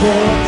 Listen